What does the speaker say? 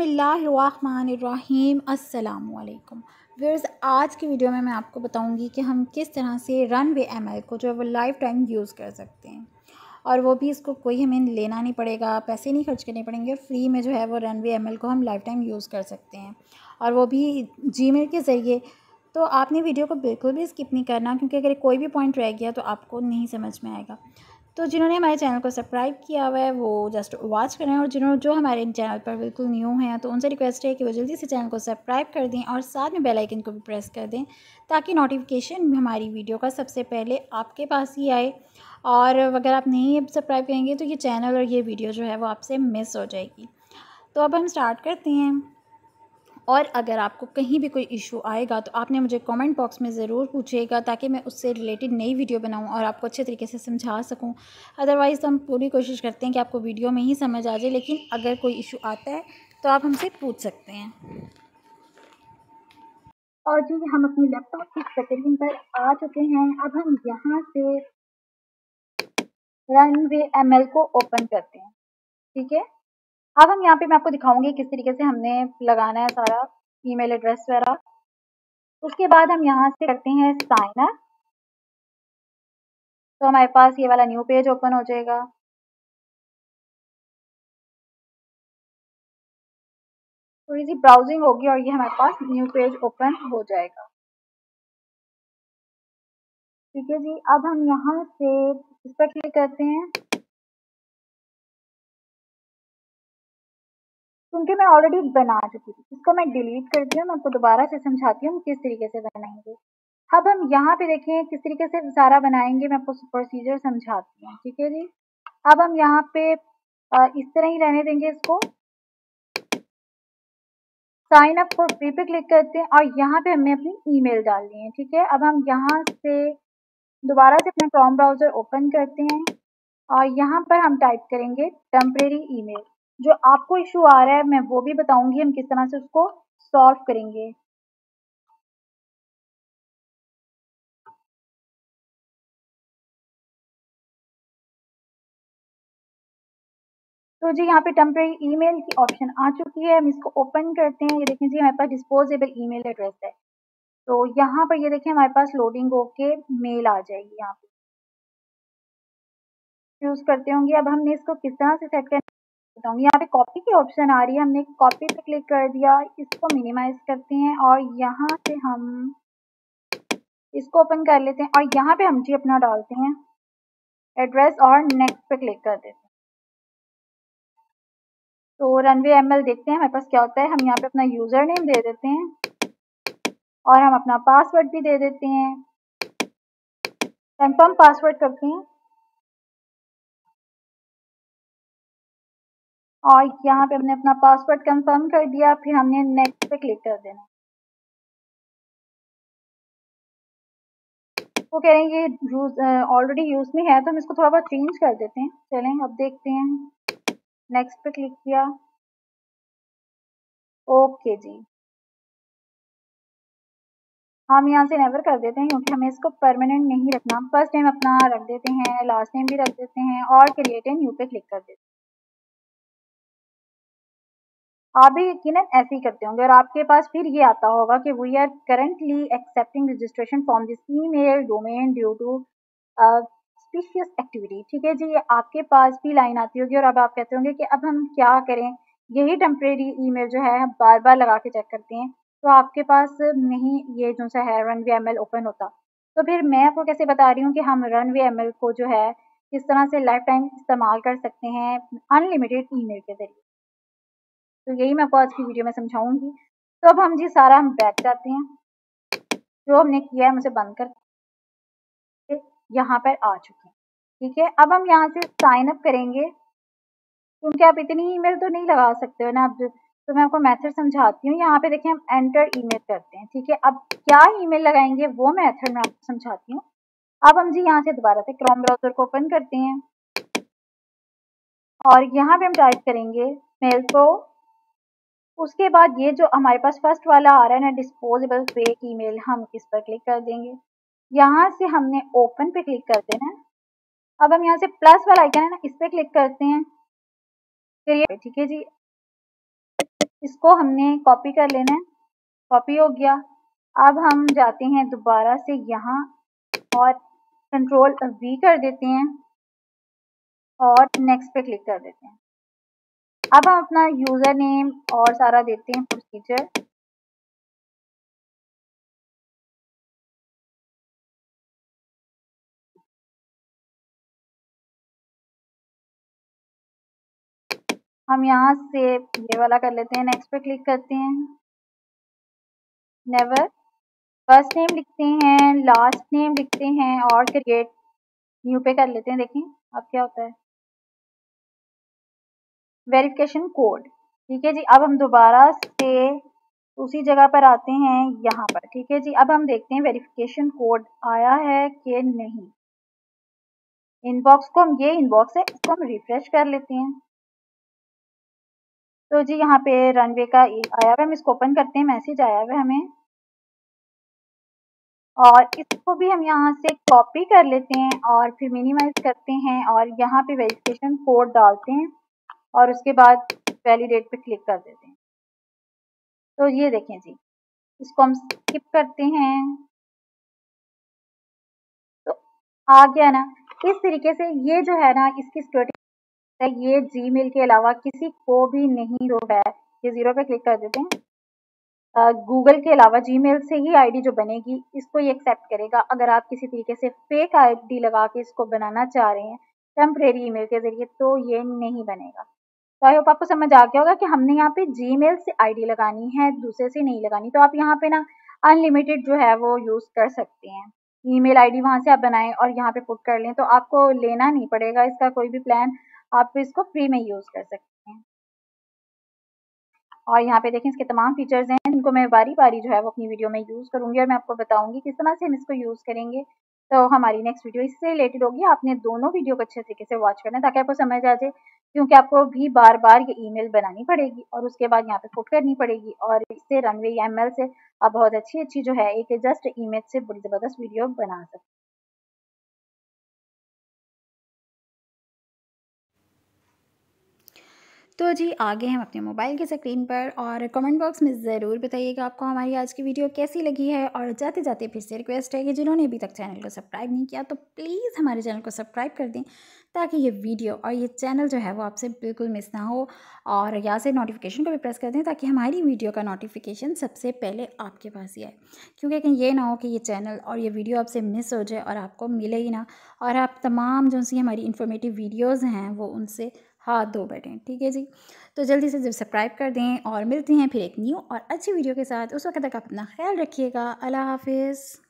बिसमीम अस्सलाम व्यूअर्स आज की वीडियो में मैं आपको बताऊँगी कि हम किस तरह से रन वे एम को जो है वो लाइफ टाइम यूज़ कर सकते हैं। और वो भी इसको कोई हमें लेना नहीं पड़ेगा, पैसे नहीं खर्च करने पड़ेंगे और फ्री में जो है वो रन वे एम को हम लाइफ टाइम यूज़ कर सकते हैं। और वो भी जी के ज़रिए। तो आपने वीडियो को बिल्कुल भी स्किप नहीं करना, क्योंकि अगर कोई भी पॉइंट रह गया तो आपको नहीं समझ में आएगा। तो जिन्होंने हमारे चैनल को सब्सक्राइब किया हुआ है, वो जस्ट वॉच करें और जिन्होंने जो हमारे चैनल पर बिल्कुल न्यू हैं तो उनसे रिक्वेस्ट है कि वो जल्दी से चैनल को सब्सक्राइब कर दें और साथ में बेल आइकन को भी प्रेस कर दें, ताकि नोटिफिकेशन हमारी वीडियो का सबसे पहले आपके पास ही आए। और अगर आप नहीं सब्सक्राइब करेंगे तो ये चैनल और ये वीडियो जो है वो आपसे मिस हो जाएगी। तो अब हम स्टार्ट करते हैं। और अगर आपको कहीं भी कोई इशू आएगा तो आपने मुझे कमेंट बॉक्स में ज़रूर पूछेगा ताकि मैं उससे रिलेटेड नई वीडियो बनाऊँ और आपको अच्छे तरीके से समझा सकूँ। अदरवाइज़ तो हम पूरी कोशिश करते हैं कि आपको वीडियो में ही समझ आ जाए, लेकिन अगर कोई इशू आता है तो आप हमसे पूछ सकते हैं। और जी, हम अपनी लैपटॉप की स्क्रीन पर आ चुके हैं। अब हम यहाँ से रन वे एम को ओपन करते हैं। ठीक है? अब हम यहाँ पे मैं आपको दिखाऊँगी किस तरीके से हमने लगाना है सारा ईमेल एड्रेस वगैरह। उसके बाद हम यहाँ से करते हैं साइन अप तो हमारे पास ये वाला न्यू पेज ओपन हो जाएगा। थोड़ी सी ब्राउजिंग होगी और ये हमारे पास न्यू पेज ओपन हो जाएगा। ठीक है जी, अब हम यहाँ से इस पर क्लिक करते हैं। क्योंकि मैं ऑलरेडी बना चुकी थी। इसको मैं डिलीट करती हूँ, मैं आपको दोबारा से समझाती हूँ किस तरीके से बनाएँगे। अब हम यहाँ पे देखें किस तरीके से सारा बनाएँगे, मैं आपको प्रोसीजर समझाती हूँ, ठीक है जी? अब हम यहाँ पे इस तरह ही रहने देंगे इसको। साइन अप फॉर फ्री पे क्लिक करते हैं और यहाँ पे हमने अपनी ईमेल डालनी है, ठीक है? अब हम यहाँ से दोबारा से अपना क्रोम ब्राउज़र ओपन करते हैं और यहाँ पर हम टाइप करेंगे टेम्परेरी ईमेल जो आपको इशू आ रहा है, मैं वो भी बताऊँगी, हम किस तरह से उसको सॉल्व करेंगे। तो जी, यहाँ पे टेम्प्रेरी ईमेल की ऑप्शन आ चुकी है, हम इसको ओपन करते हैं। ये देखें जी, हमारे पास डिस्पोजेबल ईमेल एड्रेस है। तो यहाँ पर ये देखें हमारे पास लोडिंग होके मेल आ जाएगी यहाँ पे। यूज़ करते होंगे। अब हमने इसको किस तरह से सेट करना बताऊँगी। यहाँ पे कॉपी की ऑप्शन आ रही है। हमने कॉपी पे क्लिक कर दिया। इसको मिनिमाइज करते हैं और यहाँ से हम इसको ओपन कर लेते हैं और यहाँ पे हम जी अपना डालते हैं। एड्रेस और नेक्स्ट पे क्लिक कर देते हैं। तो रनवे एमएल देखते हैं। हमारे पास क्या होता है? हम यहाँ पे अपना यूज़र नेम दे देते हैं और हम अपना पासवर्ड भी दे देते हैं। कंफर्म पासवर्ड करते हैं। और यहाँ पे हमने अपना पासवर्ड कंफर्म कर दिया, फिर हमने नेक्स्ट पे क्लिक कर देना। वो कह रहे हैं ये यूज़ ऑलरेडी यूज़ में है तो हम इसको थोड़ा बहुत चेंज कर देते हैं। चलें, अब देखते हैं। नेक्स्ट पे क्लिक किया। ओके जी। हम यहाँ से नेवर कर देते हैं, क्योंकि हमें इसको परमानेंट नहीं रखना। फ़र्स्ट टाइम अपना रख देते हैं लास्ट टाइम भी रख देते हैं, और क्रिएट एंड न्यू पे क्लिक कर देते हैं। आप भी यकीन ऐसे ही करते होंगे और आपके पास फिर ये आता होगा कि we are currently accepting registration from this email domain due to specious activity ठीक है जी, ये आपके पास भी लाइन आती होगी और अब आप कहते होंगे कि अब हम क्या करें? यही टेम्प्रेरी ईमेल जो है बार बार लगा के चेक करते हैं। तो आपके पास नहीं ये जो सा है रन वी एम ओपन होता। तो फिर मैं आपको कैसे बता रही हूँ कि हम रन वी एम को जो है, किस तरह से लाइफ टाइम इस्तेमाल कर सकते हैं अनलिमिटेड ईमेल के ज़रिए। तो यही मैं आपको आज की वीडियो में समझाऊँगी। तो अब हम जी सारा हम बैठ जाते हैं। जो हमने किया है मुझे बंद कर यहाँ पर आ चुके हैं। ठीक है? अब हम यहाँ से साइन अप करेंगे। क्योंकि आप इतनी ईमेल तो नहीं लगा सकते हो ना। अब तो मैं आपको मेथड समझाती हूँ। यहाँ पे देखिए हम एंटर ईमेल करते हैं। ठीक है? अब क्या ईमेल लगाएँगे, वो मेथड मैं आपको समझाती हूँ। अब हम जी यहाँ से दोबारा से क्रोम ब्राउज़र को ओपन करते हैं। और यहाँ पे हम टाइप करेंगे मेल को उसके बाद ये जो हमारे पास फ़र्स्ट वाला आ रहा है ना डिस्पोजेबल फेक ईमेल हम इस पर क्लिक कर देंगे। यहाँ से हमने ओपन पे क्लिक कर देना है। अब हम यहाँ से प्लस वाला आइकन है ना, इस पर क्लिक करते हैं। फिर ठीक है जी। इसको हमने कॉपी कर लेना है। कॉपी हो गया। अब हम जाते हैं दोबारा से यहाँ और कंट्रोल वी कर देते हैं और नेक्स्ट पे क्लिक कर देते हैं। अब हम अपना यूज़र नेम और सारा देते हैं प्रोसीजर हम यहाँ से ये वाला कर लेते हैं नेक्स्ट पे क्लिक करते हैं। नेवर फ़र्स्ट नेम लिखते हैं लास्ट नेम लिखते हैं और क्रिएट न्यू पे कर लेते हैं, देखें अब क्या होता है। वेरिफिकेशन कोड ठीक है जी, अब हम दोबारा से उसी जगह पर आते हैं, यहाँ पर। ठीक है जी, अब हम देखते हैं वेरिफिकेशन कोड आया है कि नहीं। इनबॉक्स को हम, ये इनबॉक्स है, इसको हम रिफ्रेश कर लेते हैं। तो जी, यहाँ पे रनवे का आया हुआ हम इसको ओपन करते हैं मैसेज आया हुआ हमें। और इसको भी हम यहाँ से कॉपी कर लेते हैं और फिर मिनिमाइज करते हैं और यहाँ पे वेरिफिकेशन कोड डालते हैं। और उसके बाद वैलिडेट पे क्लिक कर देते हैं। तो ये देखें जी, इसको हम स्किप करते हैं। तो आ गया ना, इस तरीके से ये जो है ना, इसकी सिक्योरिटी ये जीमेल के अलावा किसी को भी नहीं होगा है। ये ज़ीरो पे क्लिक कर देते हैं। गूगल के अलावा जीमेल से ही आईडी जो बनेगी, इसको ये एक्सेप्ट करेगा। अगर आप किसी तरीके से फेक आईडी लगा के इसको बनाना चाह रहे हैं टेम्परेरी ईमेल के ज़रिए तो ये नहीं बनेगा। तो आई होप आपको समझ आ गया होगा कि हमने यहाँ पे जीमेल से आईडी लगानी है, दूसरे से नहीं लगानी। तो आप यहाँ पे ना अनलिमिटेड जो है वो यूज़ कर सकते हैं। ईमेल आईडी वहाँ से आप बनाएँ और यहाँ पे पुट कर लें तो आपको लेना नहीं पड़ेगा। इसका कोई भी प्लान आप इसको फ्री में यूज़ कर सकते हैं। और यहाँ पे देखें इसके तमाम फीचर्स हैं इनको मैं बारी बारी जो है वो अपनी वीडियो में यूज़ करूँगी और मैं आपको बताऊँगी किस तरह से हम इसको यूज़ करेंगे। तो हमारी नेक्स्ट वीडियो इससे रिलेटेड होगी। आपने दोनों वीडियो को अच्छे तरीके से वॉच करना ताकि आपको समझ आ जाए, क्योंकि आपको भी बार बार ये ईमेल बनानी पड़ेगी और उसके बाद यहाँ पे फुट करनी पड़ेगी और इससे रनवे या एमएल से आप बहुत अच्छी अच्छी जो है, एक जस्ट इमेज से बड़ी ज़बरदस्त वीडियो बना सकते तो जी, आगे हम अपने मोबाइल के स्क्रीन पर और कमेंट बॉक्स में ज़रूर बताइएगा आपको हमारी आज की वीडियो कैसी लगी है और जाते जाते फिर से रिक्वेस्ट है कि जिन्होंने अभी तक चैनल को सब्सक्राइब नहीं किया तो प्लीज़ हमारे चैनल को सब्सक्राइब कर दें ताकि ये वीडियो और ये चैनल जो है वो आपसे बिल्कुल मिस ना हो और यहाँ से नोटिफिकेशन को भी प्रेस कर दें ताकि हमारी वीडियो का नोटिफिकेशन सबसे पहले आपके पास ही आए। क्योंकि कहीं ये ना हो कि ये चैनल और ये वीडियो आपसे मिस हो जाए और आपको मिले ही ना और आप तमाम जो सी हमारी इन्फॉर्मेटिव वीडियोज़ हैं वो उनसे हाथ धो बैठें, ठीक है जी? तो जल्दी से सब्सक्राइब कर दें और मिलते हैं फिर एक न्यू और अच्छी वीडियो के साथ। उस वक्त तक आप अपना ख्याल रखिएगा। अल्लाह हाफिज़।